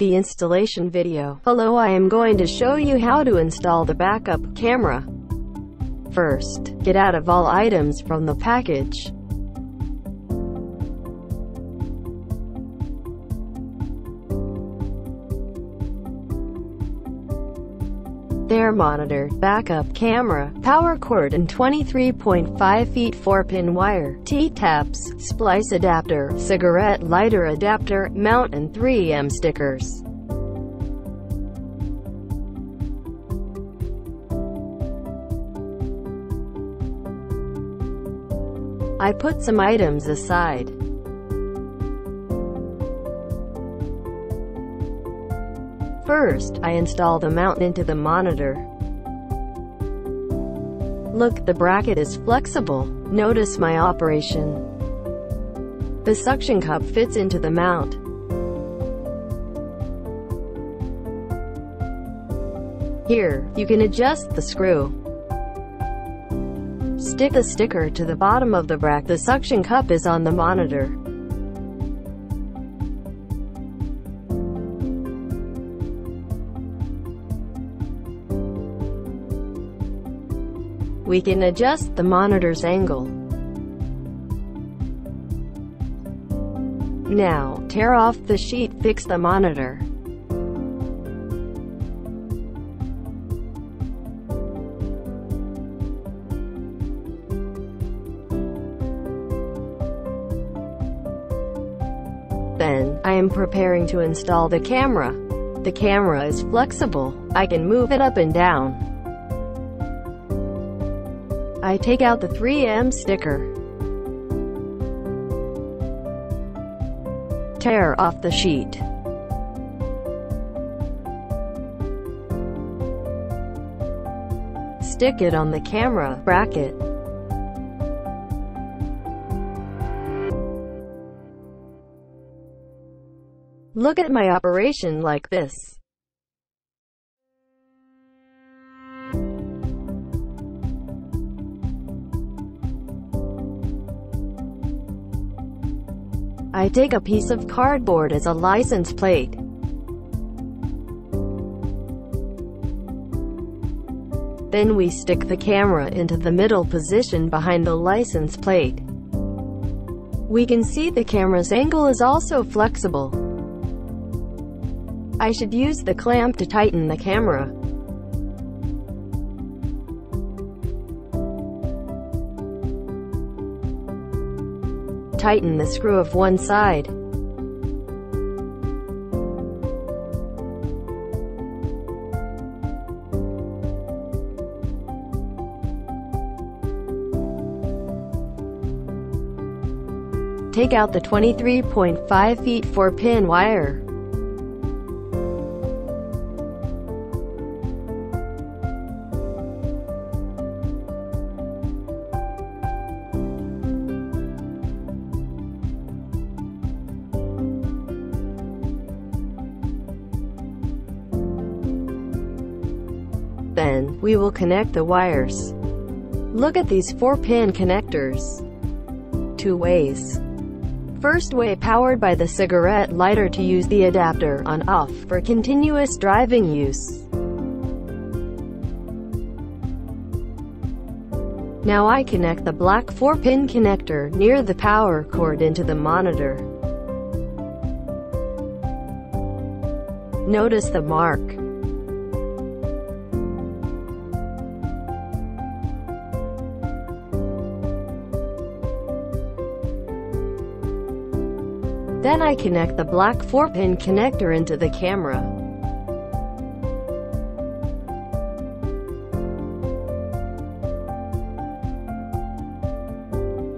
the installation video. Hello I am going to show you how to install the backup camera. First, get out of all items from the package. There monitor, backup camera, power cord and 23.5 feet 4-pin wire, T-taps, splice adapter, cigarette lighter adapter, mount and 3M stickers. I put some items aside. First, I install the mount into the monitor. Look, the bracket is flexible. Notice my operation. The suction cup fits into the mount. Here, you can adjust the screw. Stick the sticker to the bottom of the bracket. The suction cup is on the monitor. We can adjust the monitor's angle. Now, tear off the sheet, fix the monitor. Then, I am preparing to install the camera. The camera is flexible. I can move it up and down. I take out the 3M sticker. Tear off the sheet. Stick it on the camera bracket. Look at my operation like this. I take a piece of cardboard as a license plate. Then we stick the camera into the middle position behind the license plate. We can see the camera's angle is also flexible. I should use the clamp to tighten the camera. Tighten the screw of one side. Take out the 23.5 feet 4-pin wire. Then, we will connect the wires. Look at these 4-pin connectors. Two ways. First way powered by the cigarette lighter to use the adapter on-off for continuous driving use. Now I connect the black 4-pin connector near the power cord into the monitor. Notice the mark. Then I connect the black 4-pin connector into the camera.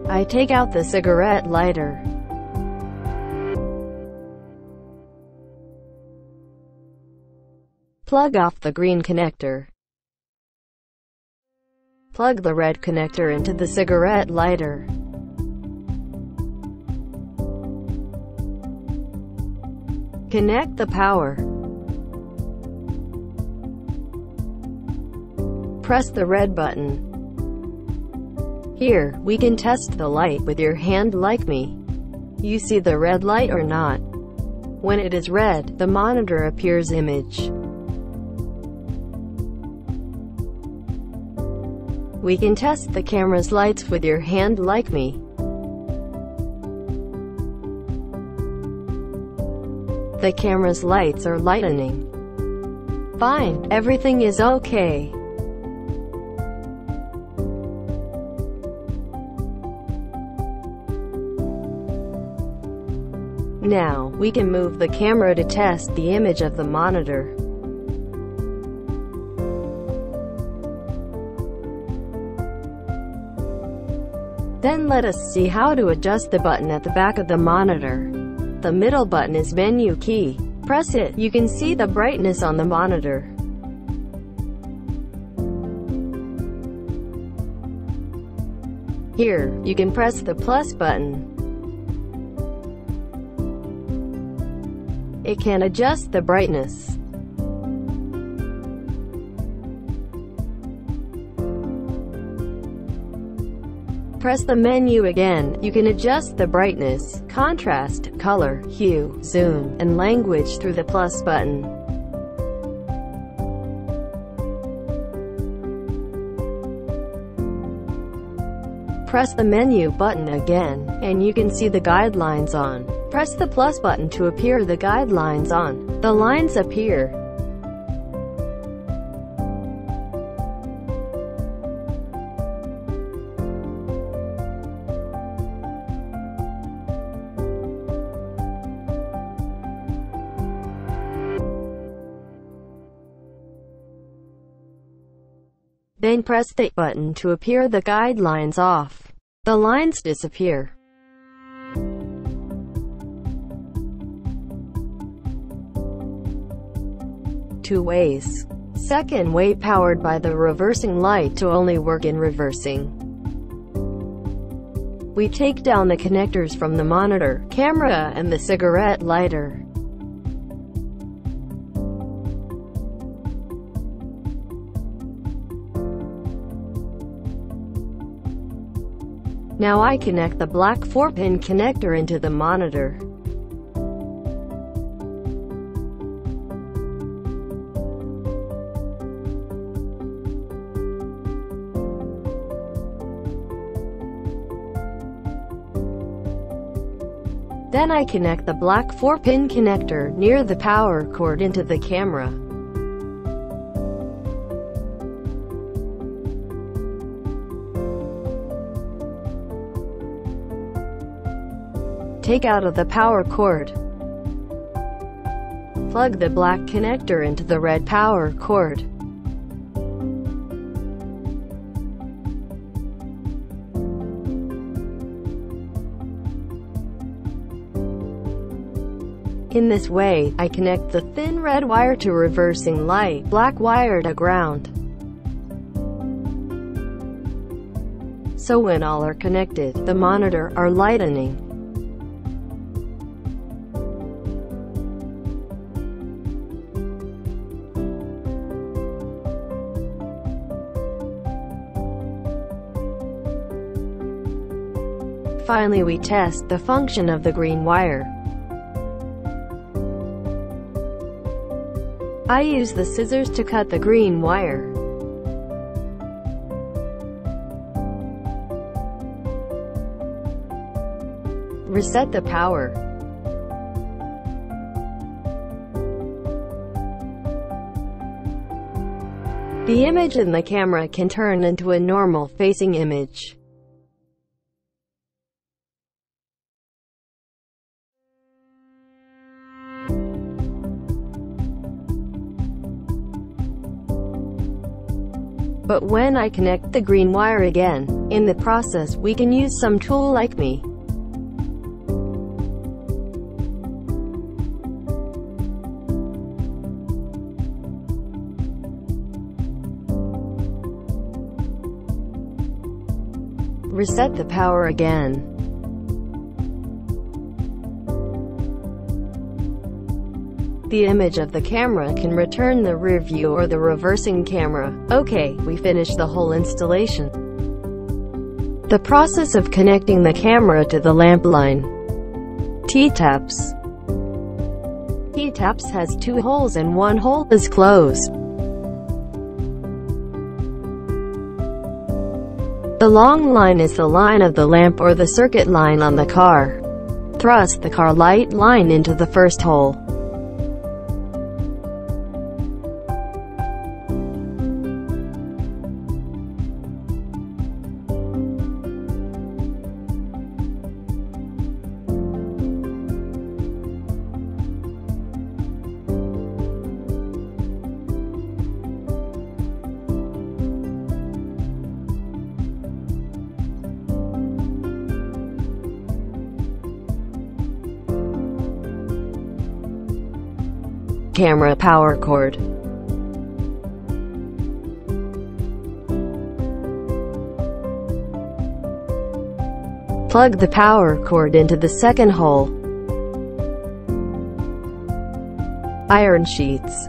I take out the cigarette lighter. Plug off the green connector. Plug the red connector into the cigarette lighter. Connect the power. Press the red button. Here, we can test the light with your hand like me. You see the red light or not? When it is red, the monitor appears image. We can test the camera's lights with your hand like me. The camera's lights are lightening. Fine, everything is okay. Now, we can move the camera to test the image of the monitor. Then let us see how to adjust the button at the back of the monitor. The middle button is menu key. Press it, you can see the brightness on the monitor. Here, you can press the plus button. It can adjust the brightness. Press the menu again. You can adjust the brightness, contrast, color, hue, zoom, and language through the plus button. Press the menu button again, and you can see the guidelines on. Press the plus button to appear the guidelines on. The lines appear. Then press the button to appear the guidelines off. The lines disappear. Two ways. Second way powered by the reversing light to only work in reversing. We take down the connectors from the monitor, camera, and the cigarette lighter. Now I connect the black 4-pin connector into the monitor. Then I connect the black 4-pin connector near the power cord into the camera. Take out of the power cord. Plug the black connector into the red power cord. In this way, I connect the thin red wire to reversing light, black wire to ground. So when all are connected, the monitor are lightening. Finally we test the function of the green wire. I use the scissors to cut the green wire. Reset the power. The image in the camera can turn into a normal facing image. But when I connect the green wire again, in the process we can use some tool like me. Reset the power again. The image of the camera can return the rear view or the reversing camera. Okay, we finished the whole installation. The process of connecting the camera to the lamp line. T-taps. T-taps has two holes and one hole is closed. The long line is the line of the lamp or the circuit line on the car. Thrust the car light line into the first hole. Camera power cord. Plug the power cord into the second hole. Iron sheets.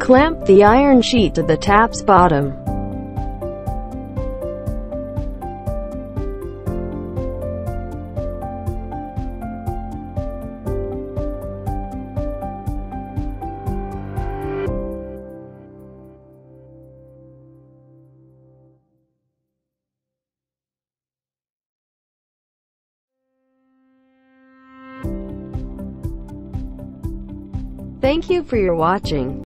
Clamp the iron sheet to the tap's bottom. Thank you for your watching.